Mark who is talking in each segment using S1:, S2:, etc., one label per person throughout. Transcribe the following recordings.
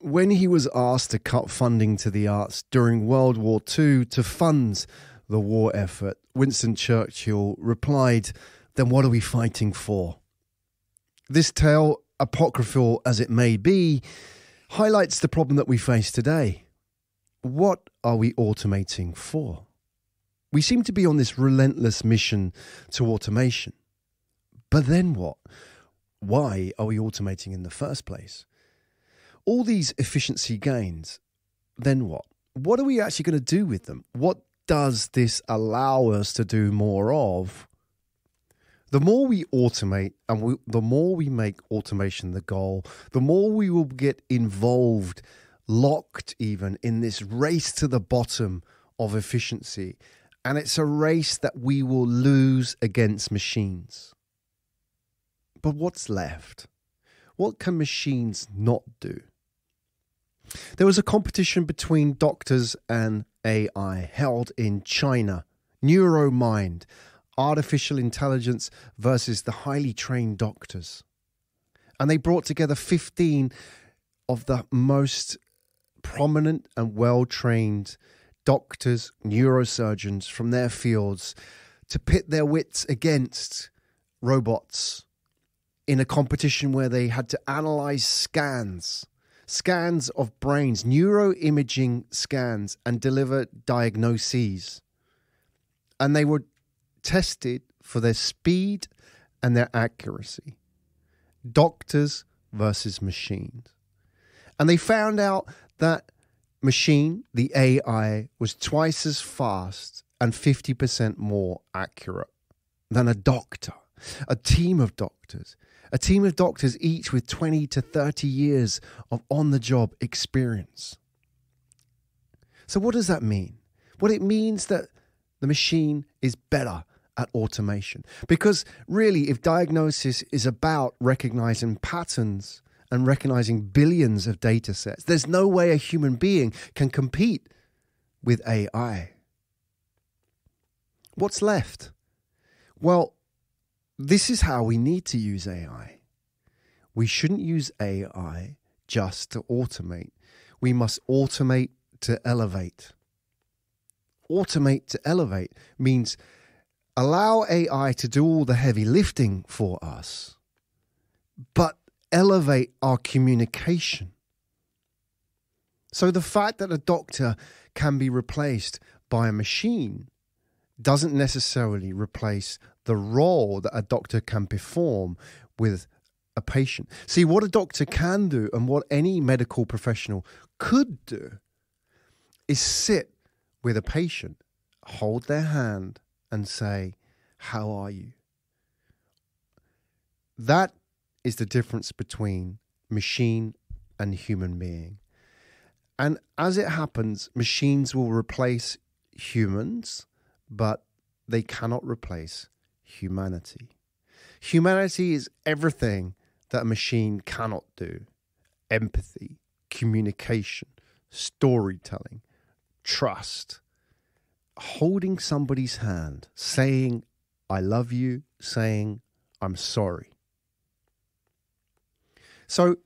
S1: when he was asked to cut funding to the arts during World War II to fund the war effort, Winston Churchill replied, Then what are we fighting for? This tale, apocryphal as it may be, highlights the problem that we face today. What are we automating for? We seem to be on this relentless mission to automation. But then what? Why are we automating in the first place? All these efficiency gains, then what? What are we actually going to do with them? What does this allow us to do more of? The more we automate and we, the more we make automation the goal, the more we will get involved, locked even in this race to the bottom of efficiency. And it's a race that we will lose against machines. But what's left? What can machines not do? There was a competition between doctors and AI held in China. Neuromind, artificial intelligence versus the highly trained doctors. And they brought together 15 of the most prominent and well trained doctors, neurosurgeons from their fields to pit their wits against robots in a competition where they had to analyze scans scans of brains, neuroimaging scans, and deliver diagnoses. And they were tested for their speed and their accuracy. Doctors versus machines. And they found out that machine, the AI, was twice as fast and 50% more accurate than a doctor, a team of doctors a team of doctors, each with 20 to 30 years of on the job experience. So, what does that mean? Well, it means that the machine is better at automation. Because really, if diagnosis is about recognizing patterns and recognizing billions of data sets, there's no way a human being can compete with AI. What's left? Well, this is how we need to use AI. We shouldn't use AI just to automate. We must automate to elevate. Automate to elevate means allow AI to do all the heavy lifting for us, but elevate our communication. So the fact that a doctor can be replaced by a machine doesn't necessarily replace the role that a doctor can perform with a patient. See, what a doctor can do and what any medical professional could do is sit with a patient, hold their hand, and say, How are you? That is the difference between machine and human being. And as it happens, machines will replace humans, but they cannot replace humanity. Humanity is everything that a machine cannot do empathy, communication, storytelling, trust, holding somebody's hand, saying, I love you, saying, I'm sorry. So,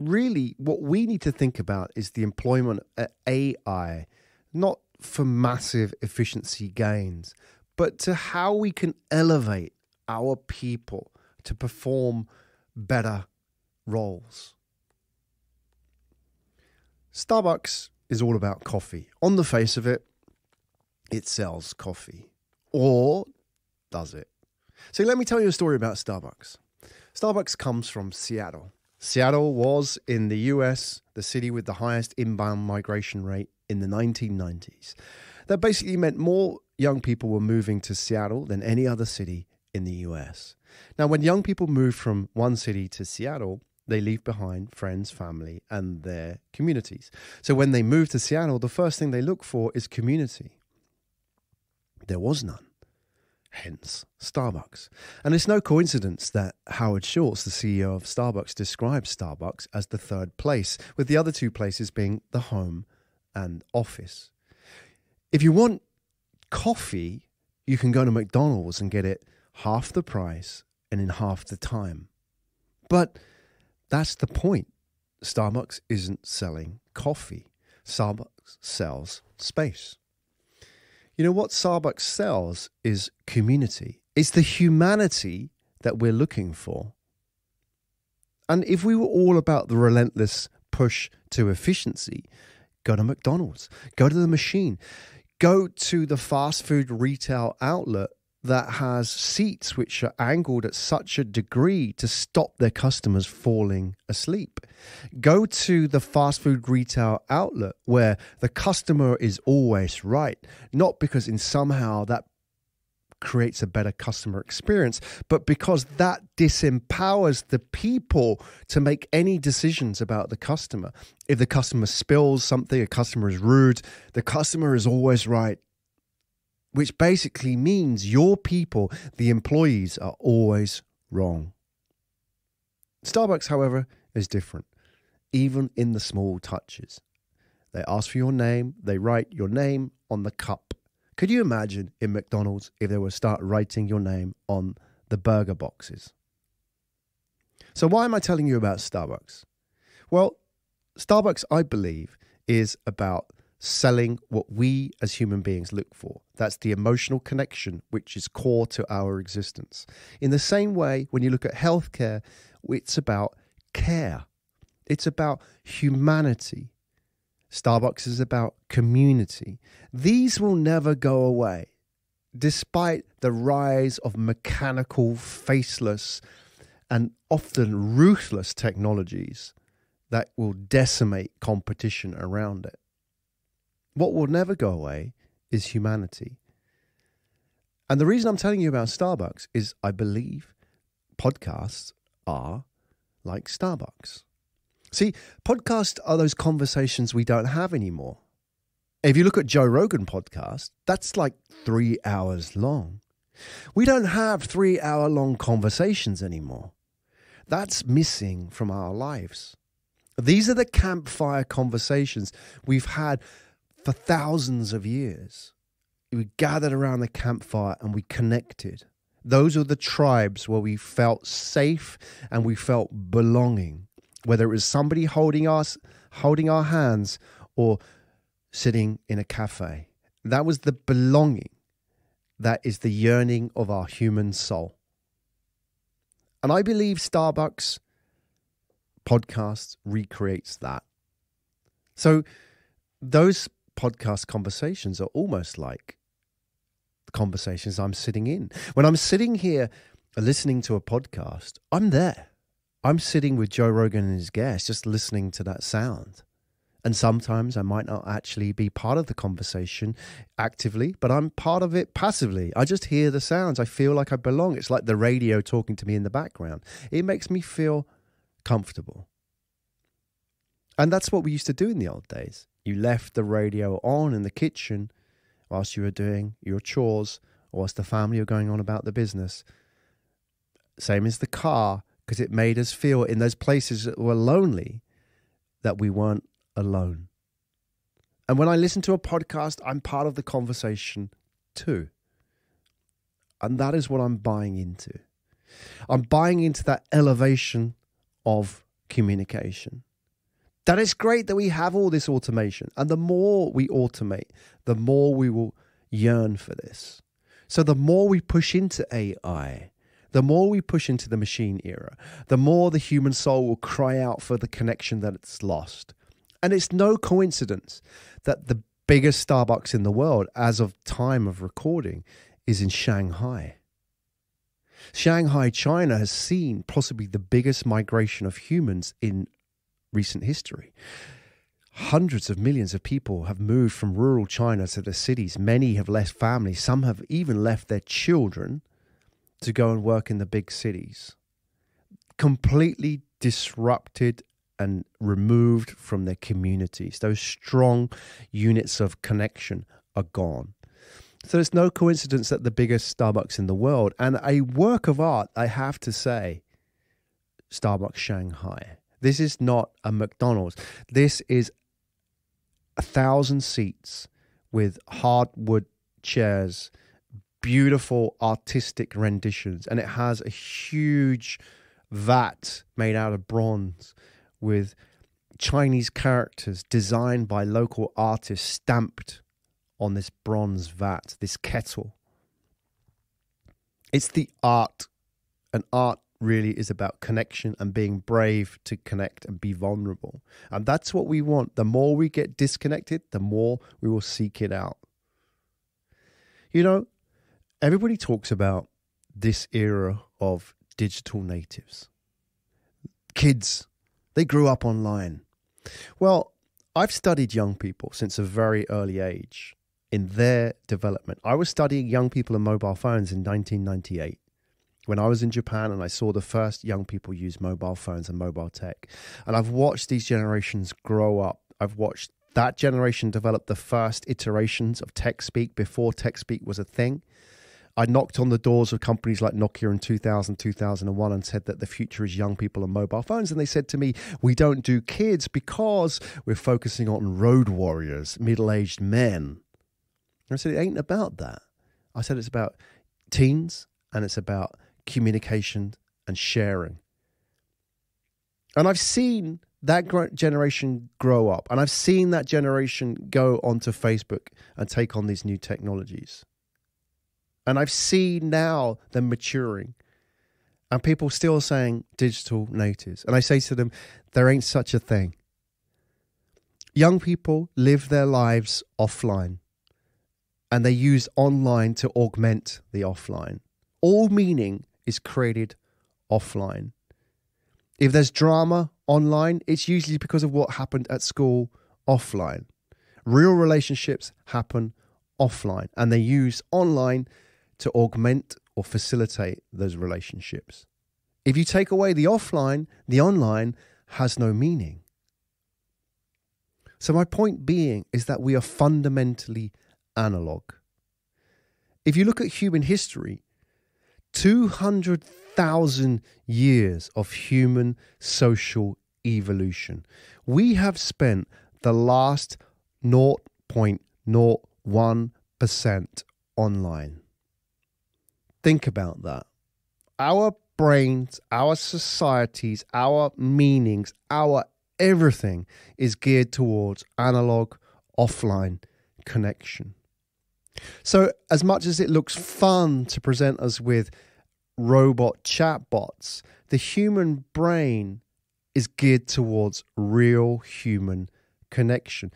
S1: really, what we need to think about is the employment of AI, not for massive efficiency gains, but to how we can elevate our people to perform better roles. Starbucks is all about coffee. On the face of it, it sells coffee. Or does it? So let me tell you a story about Starbucks. Starbucks comes from Seattle. Seattle was, in the US, the city with the highest inbound migration rate in the 1990s. That basically meant more young people were moving to Seattle than any other city in the US. Now, when young people move from one city to Seattle, they leave behind friends, family, and their communities. So when they move to Seattle, the first thing they look for is community. There was none. Hence, Starbucks. And it's no coincidence that Howard Schultz, the CEO of Starbucks, describes Starbucks as the third place, with the other two places being the home and office. If you want coffee, you can go to McDonald's and get it half the price and in half the time. But that's the point. Starbucks isn't selling coffee. Starbucks sells space. You know what Starbucks sells is community. It's the humanity that we're looking for. And if we were all about the relentless push to efficiency, go to McDonald's, go to the machine, go to the fast food retail outlet that has seats which are angled at such a degree to stop their customers falling asleep. Go to the fast food retail outlet where the customer is always right, not because in somehow that creates a better customer experience, but because that disempowers the people to make any decisions about the customer. If the customer spills something, a customer is rude, the customer is always right which basically means your people, the employees, are always wrong. Starbucks, however, is different, even in the small touches. They ask for your name, they write your name on the cup. Could you imagine in McDonald's if they were to start writing your name on the burger boxes? So, why am I telling you about Starbucks? Well, Starbucks, I believe, is about selling what we as human beings look for. That's the emotional connection, which is core to our existence. In the same way, when you look at healthcare, it's about care, it's about humanity. Starbucks is about community. These will never go away, despite the rise of mechanical, faceless, and often ruthless technologies that will decimate competition around it. What will never go away is humanity. And the reason I'm telling you about Starbucks is I believe podcasts are like Starbucks. See, podcasts are those conversations we don't have anymore. If you look at Joe Rogan podcast, that's like 3 hours long. We don't have 3 hour long conversations anymore. That's missing from our lives. These are the campfire conversations we've had for thousands of years. We gathered around the campfire and we connected. Those are the tribes where we felt safe and we felt belonging, whether it was somebody holding us, holding our hands, or sitting in a cafe. That was the belonging. That is the yearning of our human soul. And I believe Starbucks podcast recreates that. So those podcast conversations are almost like the conversations I'm sitting in. When I'm sitting here listening to a podcast, I'm there. I'm sitting with Joe Rogan and his guests, just listening to that sound. And sometimes I might not actually be part of the conversation actively, but I'm part of it passively. I just hear the sounds. I feel like I belong. It's like the radio talking to me in the background. It makes me feel comfortable. And that's what we used to do in the old days. You left the radio on in the kitchen whilst you were doing your chores or whilst the family were going on about the business. Same as the car, because it made us feel in those places that were lonely that we weren't alone. And when I listen to a podcast, I'm part of the conversation too. And that is what I'm buying into. I'm buying into that elevation of communication that it's great that we have all this automation. And the more we automate, the more we will yearn for this. So the more we push into AI, the more we push into the machine era, the more the human soul will cry out for the connection that it's lost. And it's no coincidence that the biggest Starbucks in the world, as of time of recording, is in Shanghai. Shanghai, China has seen possibly the biggest migration of humans in recent history. Hundreds of millions of people have moved from rural China to the cities. Many have left families. Some have even left their children to go and work in the big cities. Completely disrupted and removed from their communities. Those strong units of connection are gone. So it's no coincidence that the biggest Starbucks in the world and a work of art, I have to say, Starbucks Shanghai. This is not a McDonald's. This is a thousand seats with hardwood chairs, beautiful artistic renditions, and it has a huge vat made out of bronze with Chinese characters designed by local artists stamped on this bronze vat, this kettle. It's the art, and art really is about connection and being brave to connect and be vulnerable. And that's what we want. The more we get disconnected, the more we will seek it out. You know, everybody talks about this era of digital natives. Kids, they grew up online. Well, I've studied young people since a very early age in their development. I was studying young people and mobile phones in 1998 when I was in Japan and I saw the first young people use mobile phones and mobile tech. And I've watched these generations grow up. I've watched that generation develop the first iterations of tech speak before tech speak was a thing. I knocked on the doors of companies like Nokia in 2000, 2001 and said that the future is young people and mobile phones. And they said to me, We don't do kids because we're focusing on road warriors, middle aged men. And I said, It ain't about that. I said, It's about teens and it's about communication and sharing. And I've seen that generation grow up, and I've seen that generation go onto Facebook and take on these new technologies. And I've seen now them maturing, and people still saying digital natives. And I say to them, there ain't such a thing. Young people live their lives offline, and they use online to augment the offline. All meaning is created offline. If there's drama online, it's usually because of what happened at school offline. Real relationships happen offline, and they use online to augment or facilitate those relationships. If you take away the offline, the online has no meaning. So, my point being is that we are fundamentally analog. If you look at human history, 200,000 years of human social evolution. We have spent the last 0.01% online. Think about that. Our brains, our societies, our meanings, our everything is geared towards analog, offline connection. So, as much as it looks fun to present us with robot chatbots, the human brain is geared towards real human connection.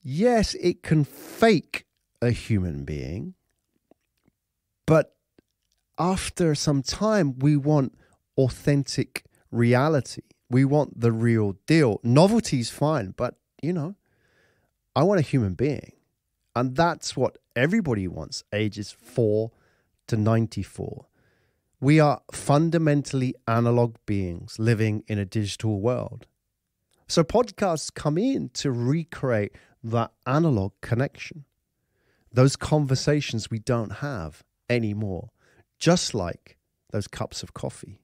S1: Yes, it can fake a human being, but after some time, we want authentic reality. We want the real deal. Novelty's fine, but you know, I want a human being. And that's what everybody wants, ages 4 to 94. We are fundamentally analog beings living in a digital world. So podcasts come in to recreate that analog connection, those conversations we don't have anymore, just like those cups of coffee.